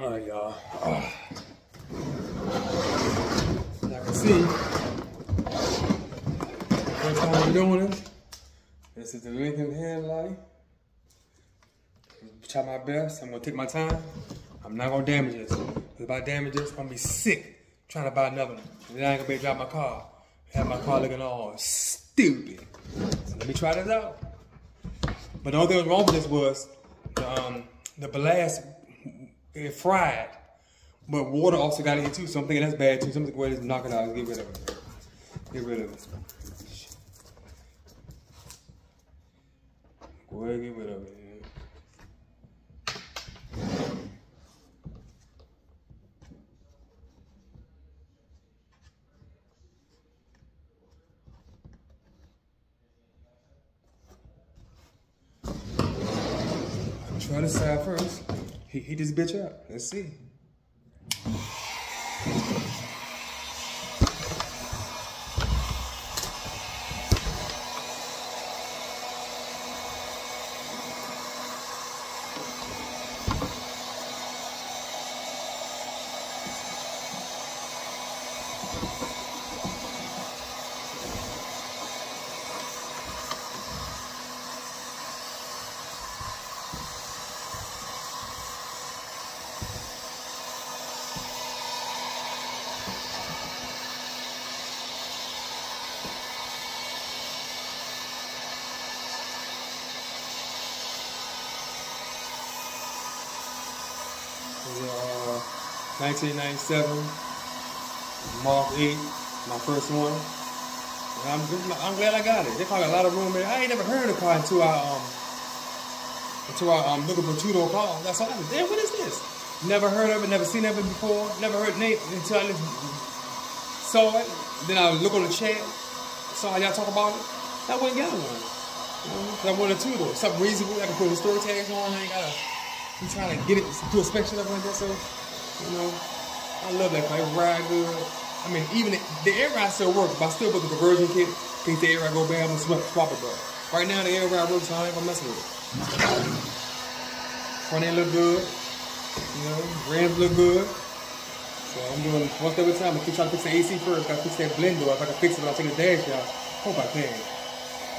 All right, y'all. As I can see, first time I'm doing this. This is the Lincoln headlight. Try my best. I'm gonna take my time. I'm not gonna damage this. If I damage this, I'm gonna be sick trying to buy another one. And then I ain't gonna be able to drive my car. Have my car looking all stupid. So let me try this out. But the only thing that was wrong with this was the, um, the ballast, it fried. But water also got in it too, so I'm thinking that's bad too. So I'm just going to knock it out and get rid of it. Get rid of it. Go ahead and get rid of it. Try this side first. He this bitch up. Let's see. uh, 1997 Mark 8, my first one. And I'm, I'm glad I got it. They probably a lot of room I ain't never heard of the car until I um until I um looking for door car. That's all I was. Damn, what is this? Never heard of it, never seen of it before, never heard Nate until I saw it. Then I look on the chat, saw y'all talk about it. I went and got one. I wanted a two door, something reasonable. I can put historic tags on. I ain't gotta I'm trying to get it to a spec shit up like that. So, you know, I love that car. It ride good. I mean, even the, the air ride still works, but I still put the conversion kit. In case the air ride go bad, I'm gonna swap, it, bro. Right now, the air ride works, so I ain't gonna mess with it. Front end look good. You know, rims look good. So I'm doing one step at a time. I'm trying to fix the AC first. Gotta fix that blend door. If I can fix it, I'll take the dash out. Hope I can.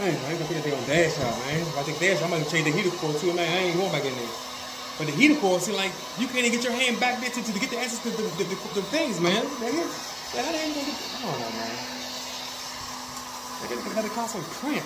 I ain't, I ain't gonna take that thing on dash out, man. If I take dash, I'm gonna change the heater core too, man. I ain't going back in there. But the heater core, see, like, you can't even get your hand back there to, to, get the access to the, the, the, the things, man. Like, how they ain't gonna get, I don't know, man. Gotta, gotta cause some cramp.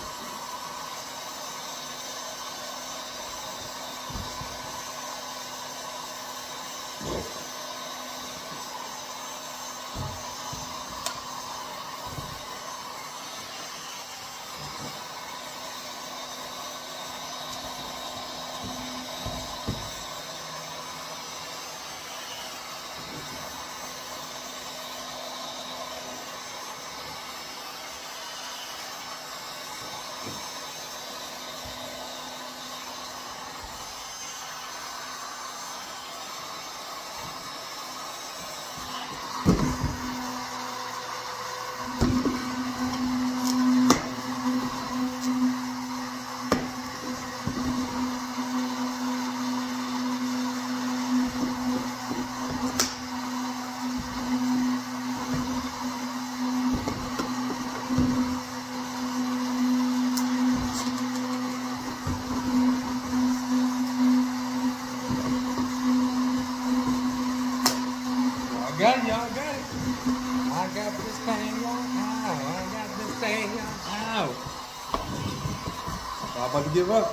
Y'all about to give up.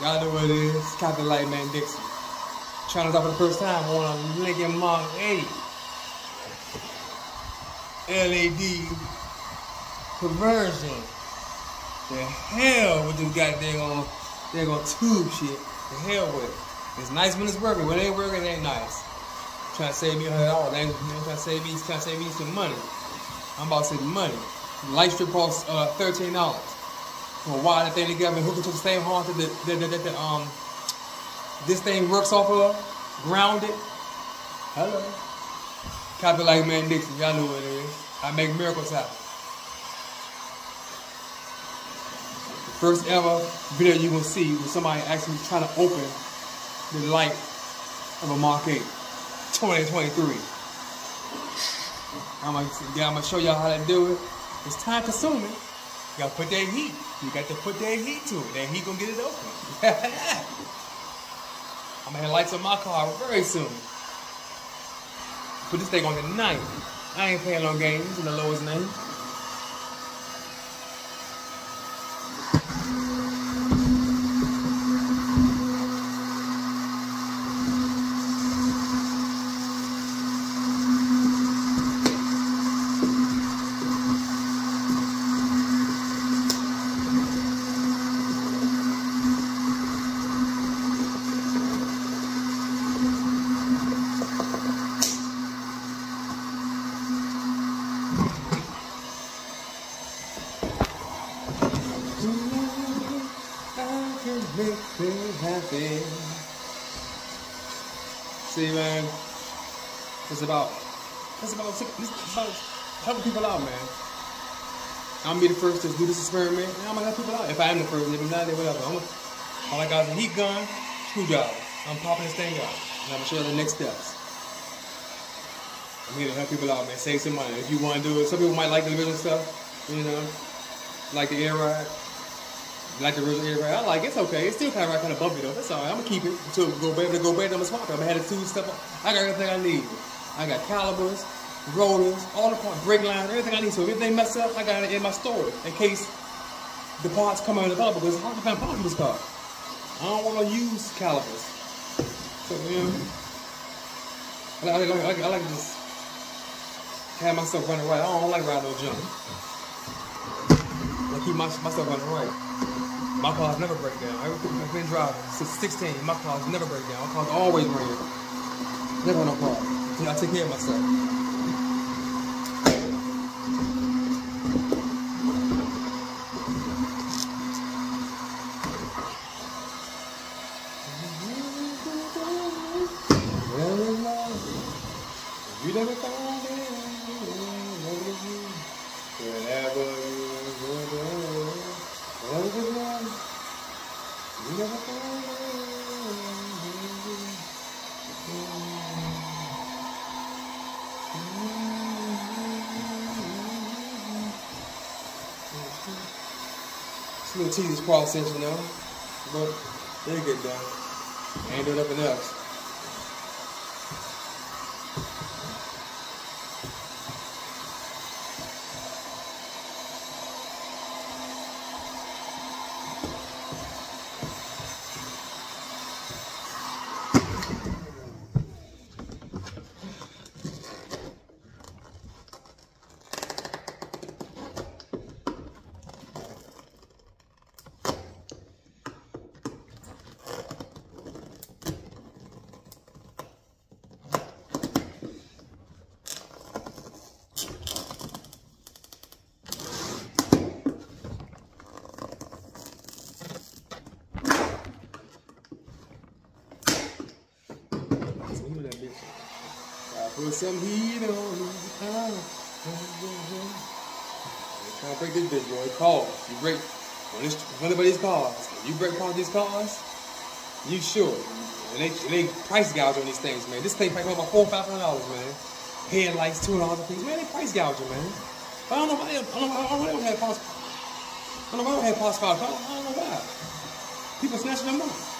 Y'all know what it is. Captain Lightman Dixon. Trying to talk for the first time on a Lincoln Mark 8. LED conversion. The hell with this goddamn on they're gonna tube shit. The hell with it. It's nice when it's working. When it ain't working, it ain't nice. Trying to save me a dollars. They ain't trying to save me trying to save me some money. I'm about to save money. Light strip costs uh, thirteen dollars. For wire that thing together and hook it to the same harness that the, the, the, the, um this thing works off of, grounded. Hello. Copy like man Dixon, y'all know what it is. I make miracles happen. First ever video you will see with somebody actually trying to open the light of a Mark 8 2023. I'm gonna, yeah, I'm gonna show y'all how to do it. It's time consuming. You gotta put that heat. You got to put that heat to it. That heat gonna get it open. I'm gonna have lights on my car very soon. Put this thing on tonight. I ain't playing no games in the lowest name. happy. See, man, it's about, about, it's about helping people out, man. I'm gonna be the first to do this experiment, and I'm gonna help people out. If I am the first, if I'm not, then whatever. I'm gonna, all I got is a heat gun, screwdriver. I'm popping this thing out, and I'm gonna show you the next steps. I'm here to help people out, man. Save some money. If you want to do it, some people might like the original stuff, you know, like the air ride. Like the original air ride. I like it. It's okay. It's still kind of kind of bumpy though. That's all right. I'm gonna keep it until go to go back to my swap. I'm gonna have the two stuff. I got everything I need. I got calipers, rollers, all the parts, brake lines, everything I need. So if anything mess up, I got it in my storage in case the parts come out of the car because it's hard to find parts in this car. I don't want to use calipers. So, you know, I, I, I, I like to just have myself running right. I don't like riding no junk. I keep my, myself running right. My cars never break down. I've been driving since 16. My cars never break down. My cars always run. Never no problem. I take care of myself. You never found it. Whenever you were there, whenever you were you never found It's a little tedious process, you know, but they get done. Ain't doing nothing else. Put some heat on it. Oh, trying to break this bitch, boy. Cars. You break on this one cars. You break part of these cars, you sure. And they they price gouge on these things, man. This thing probably about four five hundred dollars, man. Headlights, two dollars a piece. Man, they price gouging, man. I don't know why. I don't know. I don't know why they have parts. I don't know why they have parts don't, I don't know why. People snatching them up.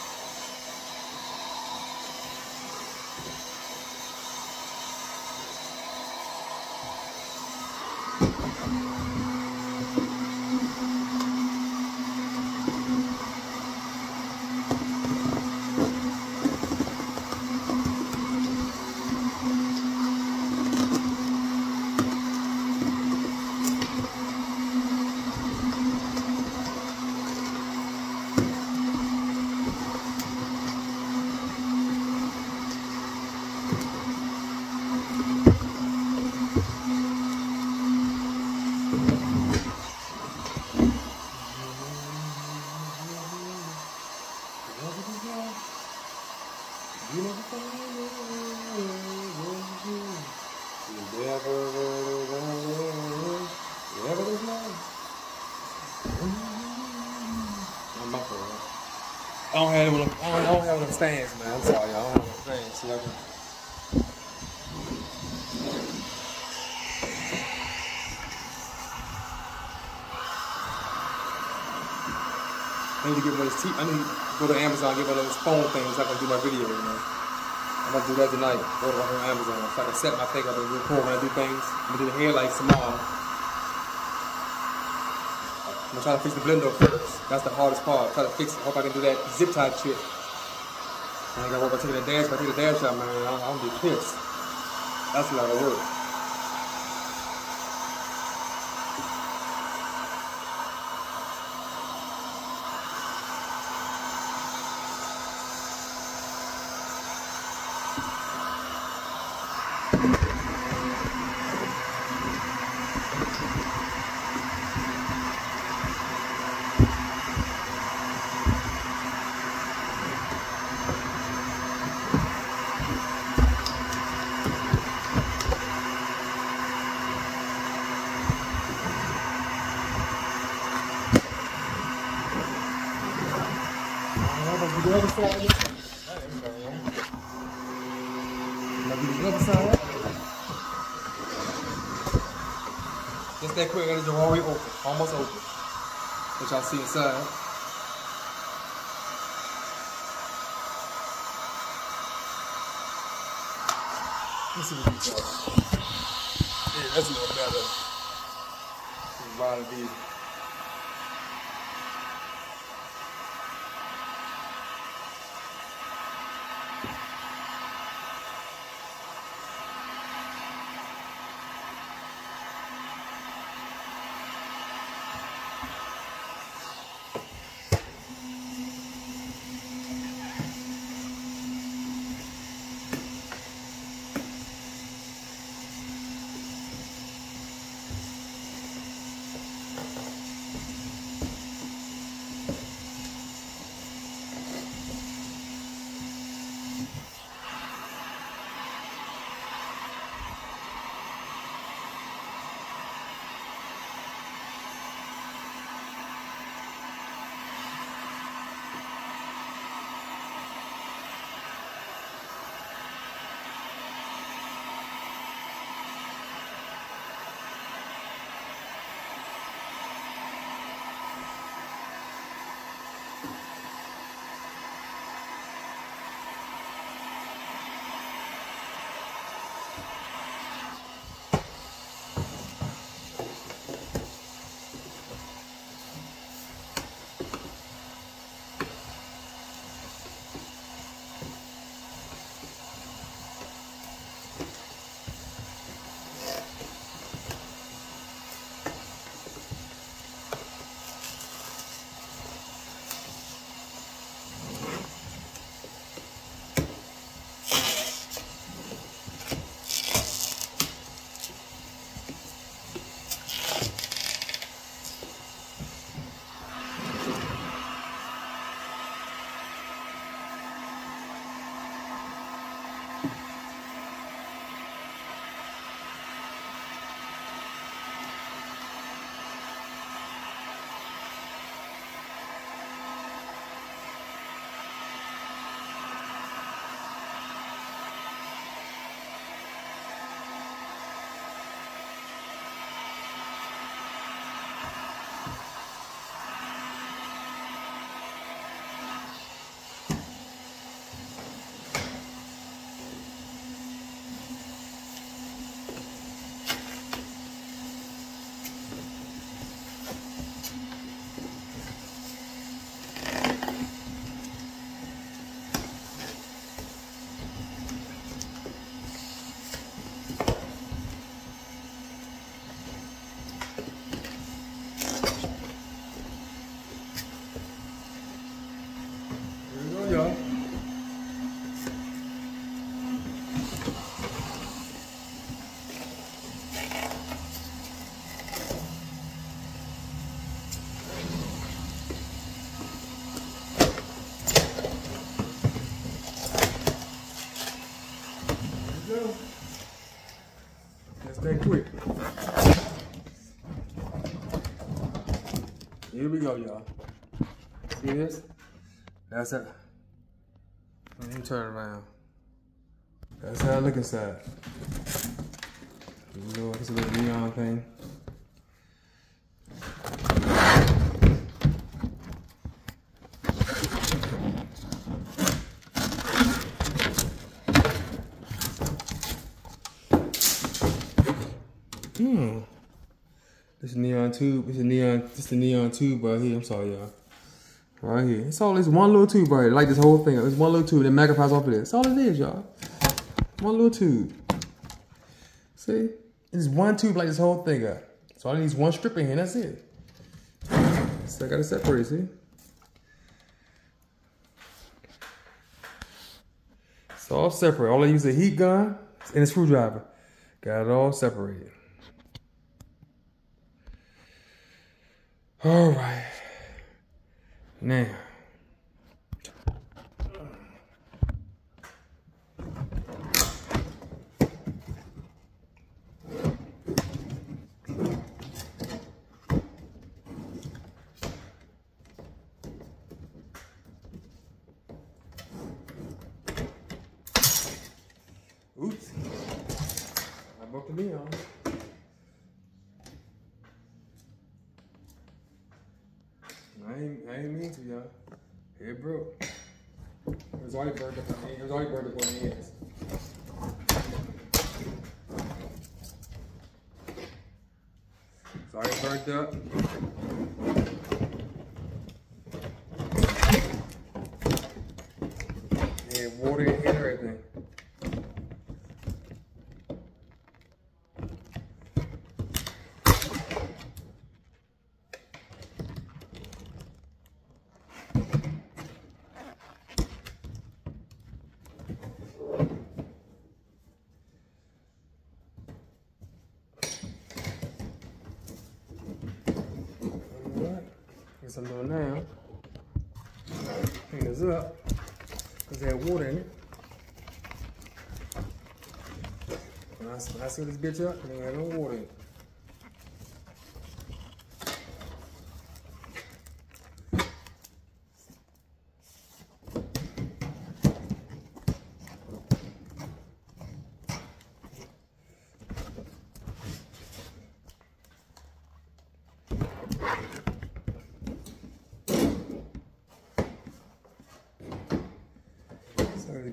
I don't, I don't have them stands, man. I'm sorry, y'all. I don't have them stands. I can... I need to get one of those. I need to go to Amazon and get one of those phone things. so I can do my video, you know. I'm gonna do that tonight. One from Amazon so I can set my thing up and record when I do things. I'm gonna do the highlights tomorrow. I'm gonna try to fix the blend door first. That's the hardest part. Try to fix it. Hope I can do that zip tie trick. I ain't gotta worry about taking the dash. If I take the dash out, man, I'm, I'm gonna be pissed. That's a lot of work. Just that quick, and it's already open, almost open. What y'all see inside. Let's see what we got. Yeah, that's a little better. This bottom view. y'all. We go, y'all. See this? That's it. Let me turn around. That's how I look inside. You know, it's a little neon thing. Hmm. This neon tube. It's a neon. It's a neon tube right here. I'm sorry, y'all. Right here. It's all this one little tube right here. Like this whole thing. It's one little tube that magnifies off of this. That's all it is, y'all. One little tube. See? It's one tube like this whole thing got. So I need one strip in here. That's it. So I gotta separate. See? It's all separate. All I use a heat gun and a screwdriver. Got it all separated. All right. Now. Oops. I broke the neon. I ain't, I to, y'all. It was already burned up on the It was already burned up on the ends. It's already burnt up. And water and everything. Guess I'm doing now. Clean this up. Cause it had water in it. When I, when I seal this bitch up, it ain't no water in it.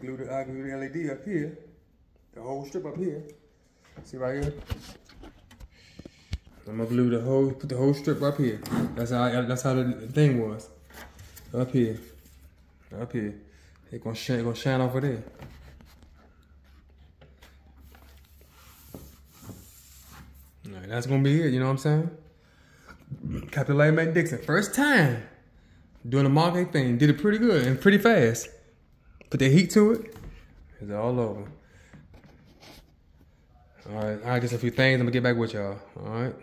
Glue the, I glue the LED up here, the whole strip up here. See right here? I'm gonna glue the whole, put the whole strip up here. That's how, I, that's how the thing was. Up here, up here. It gonna shine, it gonna shine over there. All right, that's gonna be it. You know what I'm saying? Captain Mack Dixon, first time doing a Mark 8 thing, did it pretty good and pretty fast. Put the heat to it. It's all over. All right, right, just a few things. I'm gonna get back with y'all. All right.